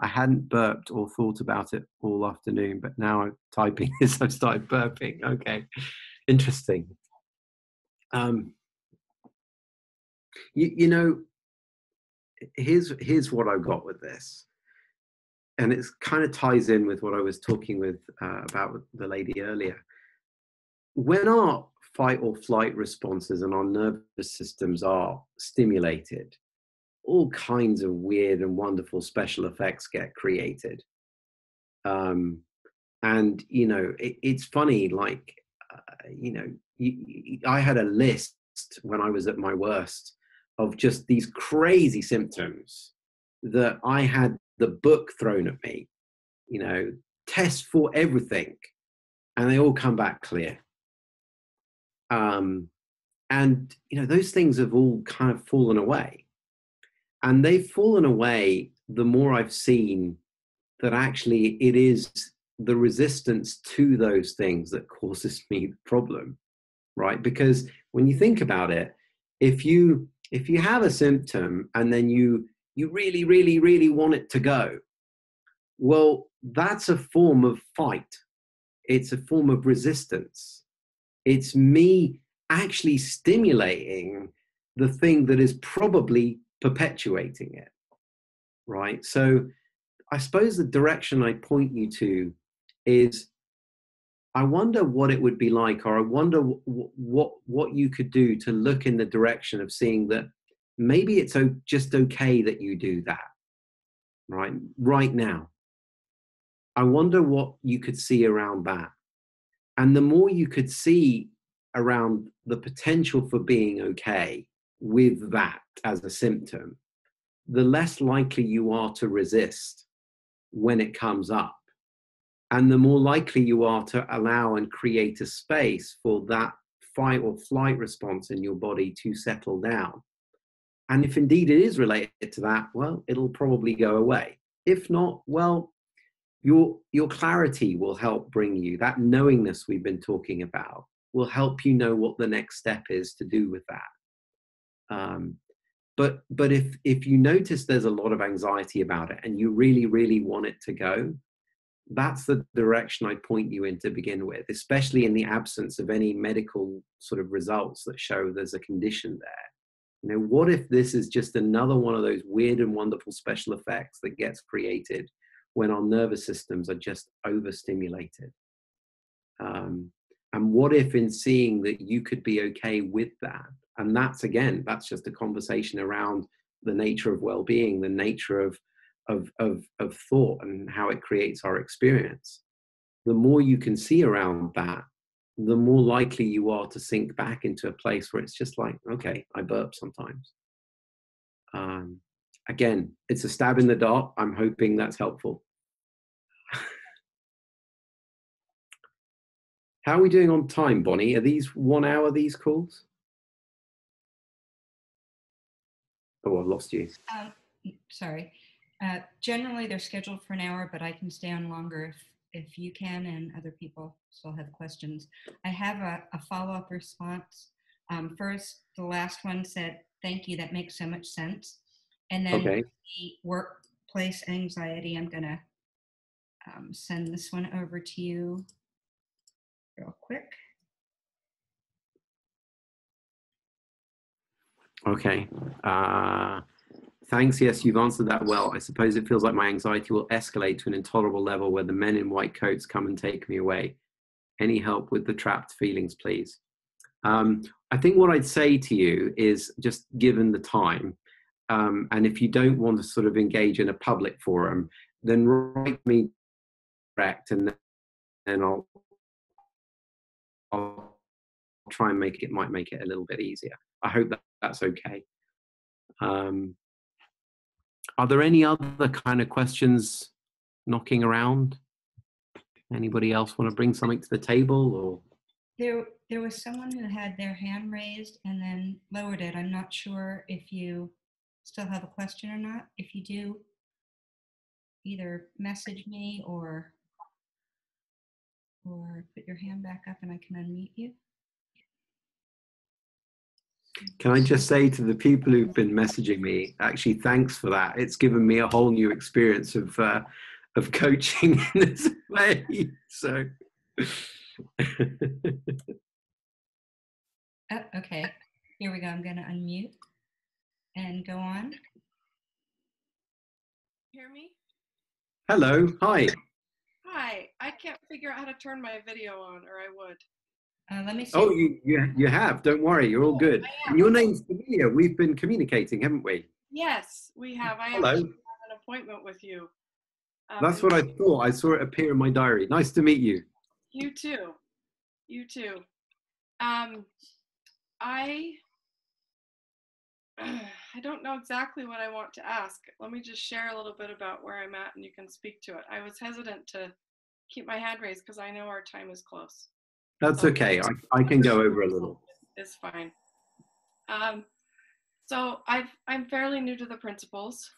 I hadn't burped or thought about it all afternoon, but now I'm typing this, I've started burping. Okay, interesting. Um, you, you know, here's here's what I got with this, and it kind of ties in with what I was talking with uh, about the lady earlier. When our fight or flight responses and our nervous systems are stimulated, all kinds of weird and wonderful special effects get created. Um, and you know, it, it's funny. Like, uh, you know, you, you, I had a list when I was at my worst of just these crazy symptoms that I had the book thrown at me. You know, tests for everything, and they all come back clear. Um, and you know, those things have all kind of fallen away and they've fallen away the more I've seen that actually it is the resistance to those things that causes me the problem, right? Because when you think about it, if you if you have a symptom and then you you really really really want it to go, well, that's a form of fight. It's a form of resistance. It's me actually stimulating the thing that is probably perpetuating it right so i suppose the direction i point you to is I wonder what it would be like, or I wonder w- what what you could do to look in the direction of seeing that maybe it's just okay that you do that, right? Right now. I wonder what you could see around that. And the more you could see around the potential for being okay with that as a symptom, the less likely you are to resist when it comes up and the more likely you are to allow and create a space for that fight or flight response in your body to settle down. And if indeed it is related to that, well, it'll probably go away. If not, well, your your clarity will help bring you that knowingness we've been talking about will help you know what the next step is to do with that. Um, but but if if you notice there's a lot of anxiety about it and you really really want it to go, that's the direction I point you in to begin with, especially in the absence of any medical sort of results that show there's a condition there. You know, what if this is just another one of those weird and wonderful special effects that gets created when our nervous systems are just overstimulated? Um, and what if, in seeing that you could be okay with that, and that's again, that's just a conversation around the nature of well being, the nature of of, of, of thought and how it creates our experience, the more you can see around that, the more likely you are to sink back into a place where it's just like, okay, I burp sometimes. Um, again, it's a stab in the dark. I'm hoping that's helpful. How are we doing on time, Bonnie? Are these one hour, these calls? Oh, I've lost you. Um, sorry. Uh, generally, they're scheduled for an hour, but I can stay on longer if, if you can and other people still have questions. I have a, a follow up response. Um, first, the last one said, Thank you, that makes so much sense. And then Okay. the workplace anxiety, I'm going to um, send this one over to you real quick. Okay. Uh, thanks. Yes, you've answered that well. I suppose it feels like my anxiety will escalate to an intolerable level where the men in white coats come and take me away. Any help with the trapped feelings, please? Um, I think what I'd say to you is just given the time, um, and if you don't want to sort of engage in a public forum, then write me direct and then I'll, I'll try and make it, might make it a little bit easier. I hope that that's okay. Um, are there any other kind of questions knocking around? Anybody else want to bring something to the table or? There, there was someone who had their hand raised and then lowered it. I'm not sure if you still have a question or not. If you do, either message me or or put your hand back up and I can unmute you. Can I just say to the people who've been messaging me, actually, thanks for that. It's given me a whole new experience of uh, of coaching in this way. So, Oh, okay, here we go. I'm going to unmute and go on. hear me? hello, hi. Hi, I can't figure out how to turn my video on, or I would. Uh, let me see. Oh, you, you you have. Don't worry, you're all good. And your name's familiar. We've been communicating, haven't we? Yes, we have. I Hello. actually have an appointment with you. Um, That's what I thought. I saw it appear in my diary. Nice to meet you. You too. You too. Um, I I don't know exactly what I want to ask. Let me just share a little bit about where I'm at, and you can speak to it. I was hesitant to keep my hand raised because I know our time is close. That's okay. I, I can go over a little. It's fine. Um, so I've, I'm fairly new to the principles,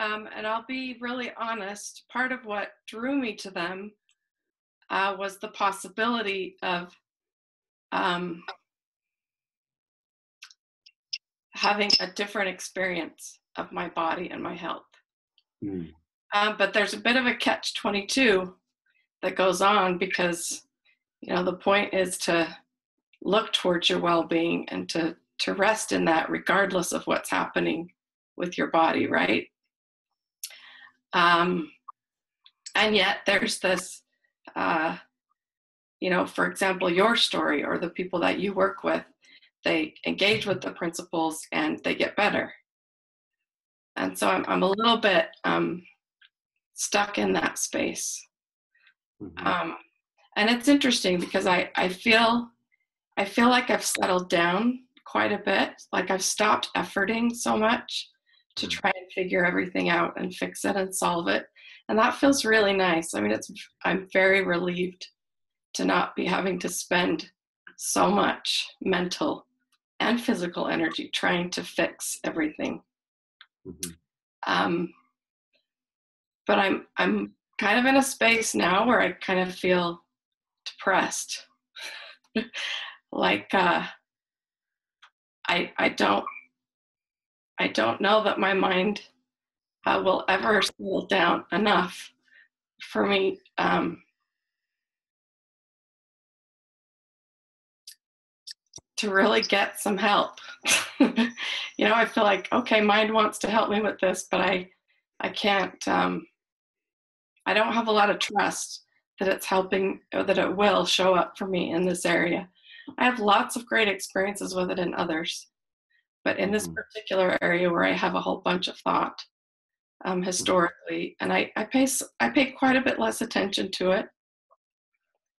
um, and I'll be really honest. Part of what drew me to them uh, was the possibility of um, having a different experience of my body and my health. Hmm. Um, but there's a bit of a catch 22 that goes on because you know the point is to look towards your well-being and to to rest in that regardless of what's happening with your body right um, and yet there's this uh, you know, for example, your story or the people that you work with, they engage with the principles and they get better. And so I'm, I'm a little bit um, stuck in that space. Mm-hmm. Um, and it's interesting because I, I feel I feel like I've settled down quite a bit. Like I've stopped efforting so much to mm. try and figure everything out and fix it and solve it. And that feels really nice. I mean, it's I'm very relieved to not be having to spend so much mental and physical energy trying to fix everything. Mm-hmm. Um, but I'm I'm kind of in a space now where I kind of feel depressed. like uh, I I don't I don't know that my mind uh, will ever settle down enough for me um, to really get some help. you know, I feel like okay, mind wants to help me with this, but I I can't. Um, I don't have a lot of trust that it's helping or that it will show up for me in this area. I have lots of great experiences with it in others, but in this mm-hmm. particular area where I have a whole bunch of thought um, historically, and I, I pay I pay quite a bit less attention to it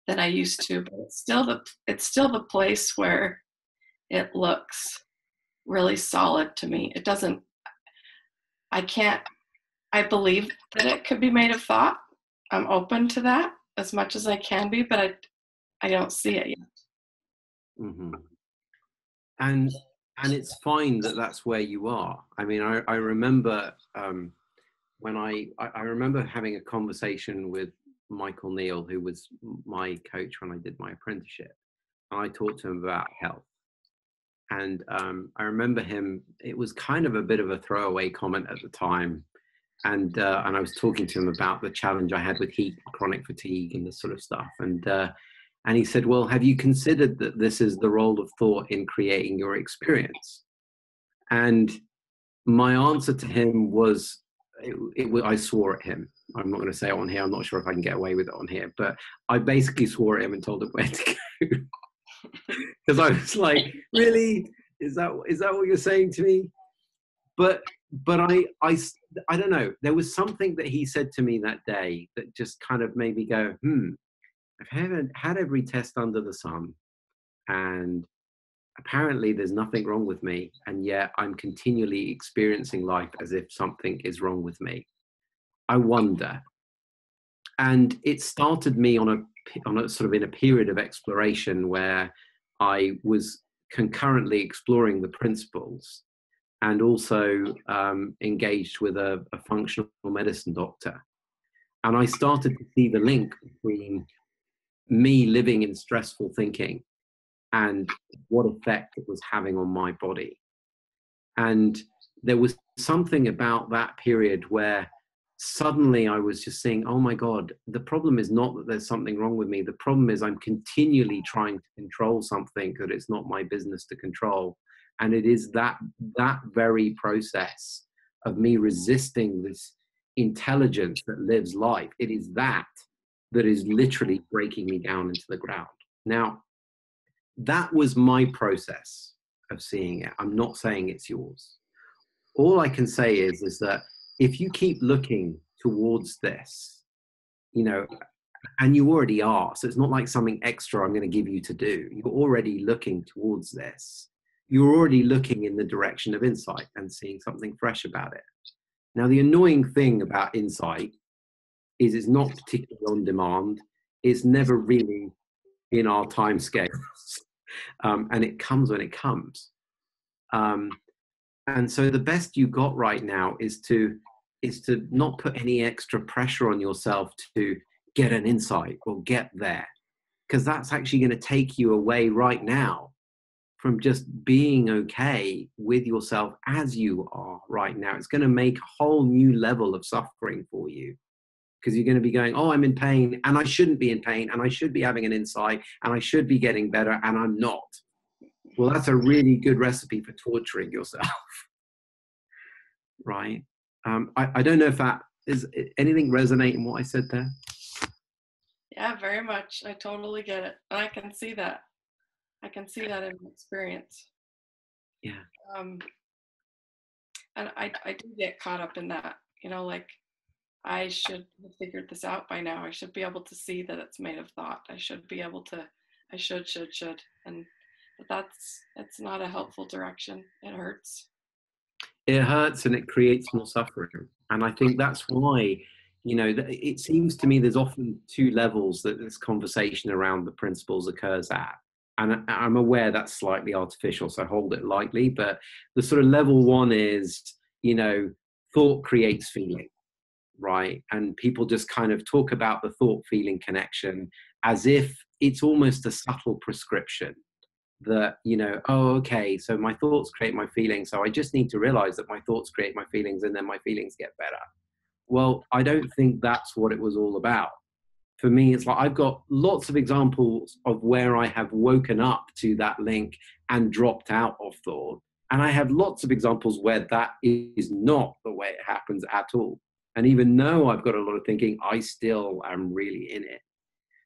than I used to, but it's still the it's still the place where it looks really solid to me. It doesn't. I can't. I believe that it could be made of thought. I'm open to that as much as I can be, but I I don't see it yet. Mm-hmm. And and it's fine that that's where you are. I mean, I, I remember um, when I, I, remember having a conversation with Michael Neill, who was my coach when I did my apprenticeship, and I talked to him about health. And um, I remember him. It was kind of a bit of a throwaway comment at the time, and uh, and I was talking to him about the challenge I had with heat, chronic fatigue, and this sort of stuff. And uh, and he said, Well, have you considered that this is the role of thought in creating your experience? And my answer to him was, it, it, I swore at him. I'm not going to say it on here. I'm not sure if I can get away with it on here, but I basically swore at him and told him where to go. Because I was like, really? Is that, is that what you're saying to me? But, but I, I, I don't know. There was something that he said to me that day that just kind of made me go, hmm, I've had, had every test under the sun, and apparently there's nothing wrong with me, and yet I'm continually experiencing life as if something is wrong with me. I wonder. And it started me on a on a sort of in a period of exploration where I was concurrently exploring the principles and also um, engaged with a, a functional medicine doctor. And I started to see the link between me living in stressful thinking and what effect it was having on my body. And there was something about that period where suddenly I was just saying, oh my God, the problem is not that there's something wrong with me. The problem is I'm continually trying to control something that it's not my business to control. And it is that that very process of me resisting this intelligence that lives life. It is that that is literally breaking me down into the ground. Now, that was my process of seeing it. I'm not saying it's yours. All I can say is, is that if you keep looking towards this, you know, and you already are, so it's not like something extra I'm going to give you to do. You're already looking towards this. You're already looking in the direction of insight and seeing something fresh about it. Now, the annoying thing about insight is it's not particularly on demand. It's never really in our time scales, um, and it comes when it comes. Um, and so the best you got right now is to is to not put any extra pressure on yourself to get an insight or get there, because that's actually going to take you away right now from just being okay with yourself as you are right now. It's going to make a whole new level of suffering for you because you're going to be going, oh, I'm in pain and I shouldn't be in pain and I should be having an insight and I should be getting better and I'm not. Well, that's a really good recipe for torturing yourself. right? Um, I, I don't know if that is anything resonate in what I said there. Yeah, very much. I totally get it. I can see that. I can see that in experience. Yeah. Um, and I, I do get caught up in that, you know, like I should have figured this out by now. I should be able to see that it's made of thought. I should be able to, I should, should, should. And but that's, it's not a helpful direction. It hurts. It hurts and it creates more suffering. And I think that's why, you know, it seems to me there's often two levels that this conversation around the principles occurs at and I'm aware that's slightly artificial, so hold it lightly. But the sort of level one is, you know, thought creates feeling, right? And people just kind of talk about the thought feeling connection as if it's almost a subtle prescription that, you know, oh, okay, so my thoughts create my feelings. So I just need to realize that my thoughts create my feelings and then my feelings get better. Well, I don't think that's what it was all about for me, it's like I've got lots of examples of where I have woken up to that link and dropped out of thought. And I have lots of examples where that is not the way it happens at all. And even though I've got a lot of thinking, I still am really in it.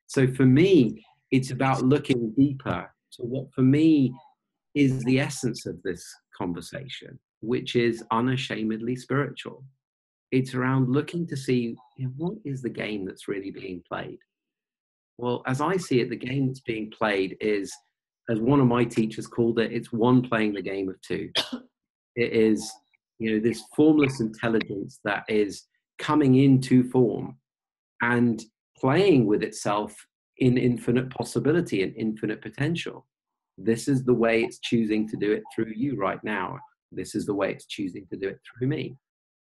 So for me, it's about looking deeper to what for me is the essence of this conversation, which is unashamedly spiritual it's around looking to see you know, what is the game that's really being played. Well, as I see it, the game that's being played is, as one of my teachers called it, it's one playing the game of two. It is, you know, this formless intelligence that is coming into form and playing with itself in infinite possibility and infinite potential. This is the way it's choosing to do it through you right now. This is the way it's choosing to do it through me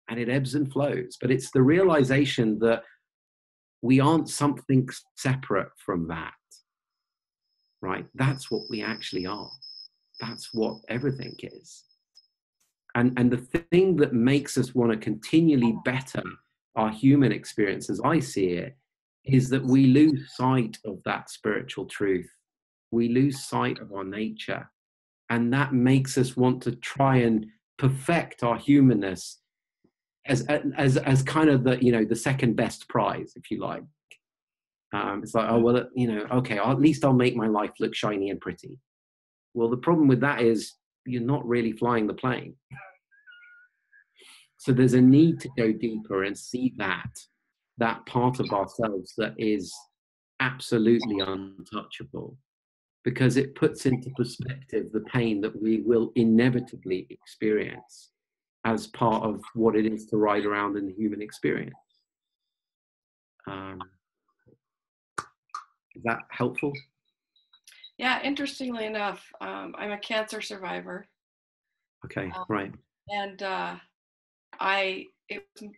and it ebbs and flows. But it's the realization that we aren't something separate from that, right? That's what we actually are. That's what everything is. And, and the thing that makes us want to continually better our human experience, as I see it, is that we lose sight of that spiritual truth. We lose sight of our nature. And that makes us want to try and perfect our humanness as as as kind of the you know the second best prize, if you like. Um, it's like, oh well, you know, okay, at least I'll make my life look shiny and pretty. Well, the problem with that is you're not really flying the plane. So there's a need to go deeper and see that that part of ourselves that is absolutely untouchable because it puts into perspective the pain that we will inevitably experience as part of what it is to ride around in the human experience. Um, is that helpful? Yeah, interestingly enough, um, I'm a cancer survivor. Okay, um, right. And uh, I, it was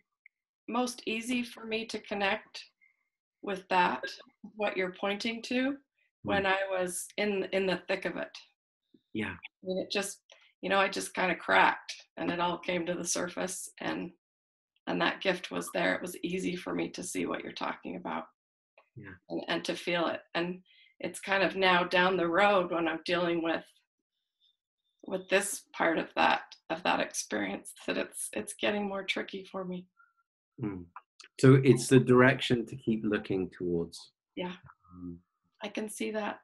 most easy for me to connect with that, what you're pointing to, mm. when I was in in the thick of it. Yeah. I mean, it just you know, I just kind of cracked and it all came to the surface and and that gift was there. It was easy for me to see what you're talking about. Yeah. And, and to feel it. And it's kind of now down the road when I'm dealing with with this part of that of that experience that it's it's getting more tricky for me. Mm. So it's the direction to keep looking towards. Yeah. Um, I can see that.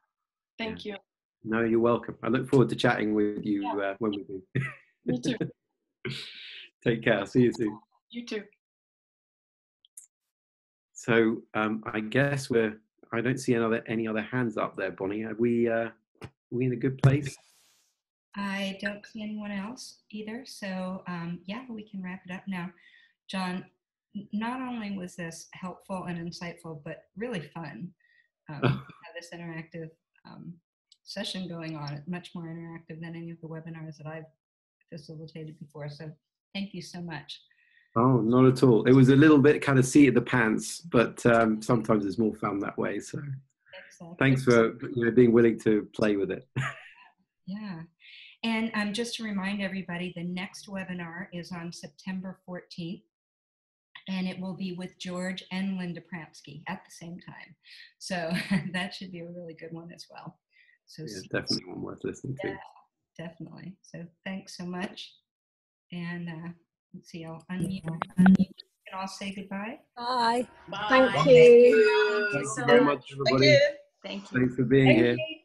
Thank yeah. you. No, you're welcome. I look forward to chatting with you yeah. uh, when we do. Me too. Take care. See you soon. You too. So um, I guess we're. I don't see another any other hands up there, Bonnie. Are we? Uh, are we in a good place? I don't see anyone else either. So um, yeah, we can wrap it up now. John, not only was this helpful and insightful, but really fun. Um, this interactive um, session going on. It's much more interactive than any of the webinars that I've facilitated before. So thank you so much. Oh, not at all. It was a little bit kind of seat of the pants, but um, sometimes it's more fun that way. So exactly. thanks for you know, being willing to play with it. yeah. And um, just to remind everybody, the next webinar is on September 14th and it will be with George and Linda Pransky at the same time. So that should be a really good one as well. So yeah, definitely one worth listening to. Definitely. So thanks so much. And uh, let's see, I'll unmute. You can all say goodbye. Bye. Bye. Thank Thank you. you. Thank so you very much. much, everybody. Thank you. Thanks for being Thank here. you.